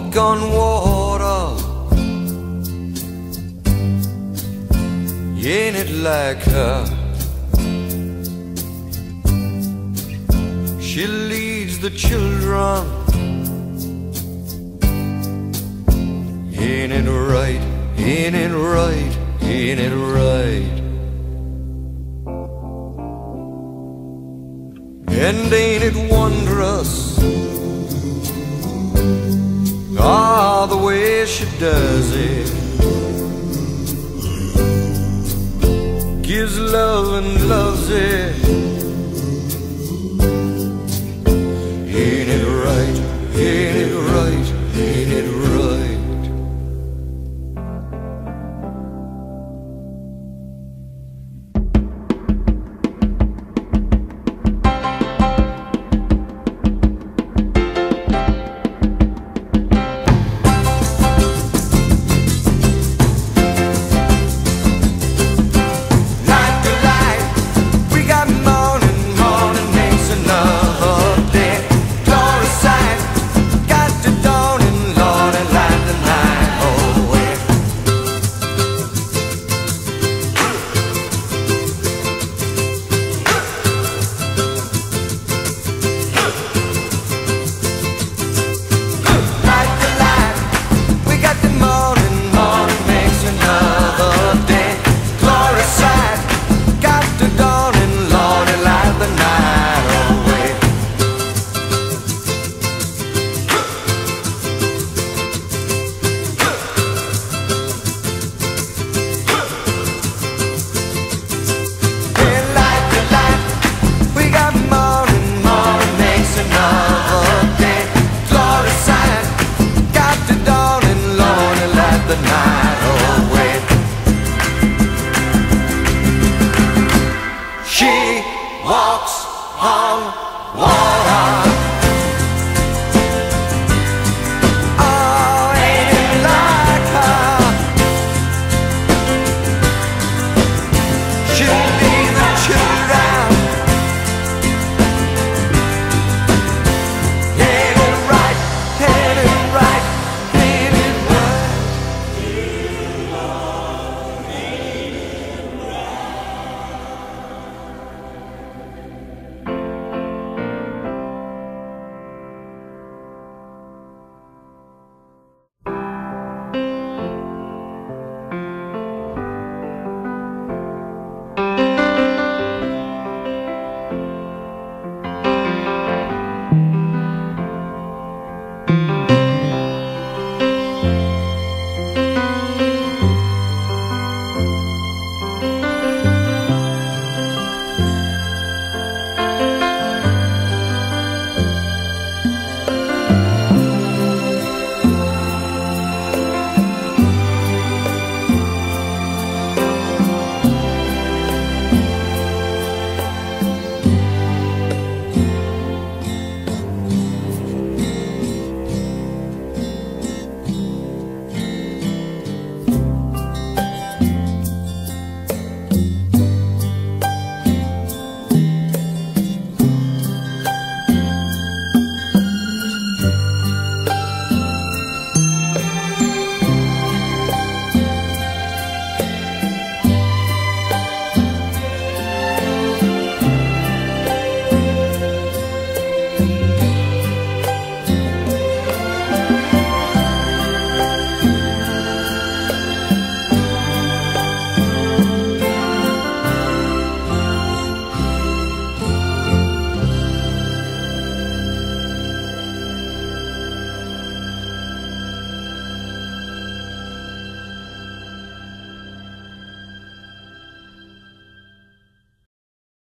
walk on water. Ain't it like her. She leads the children. Ain't it right, ain't it right, ain't it right? And ain't it wondrous? she does it. Gives love and loves it. time.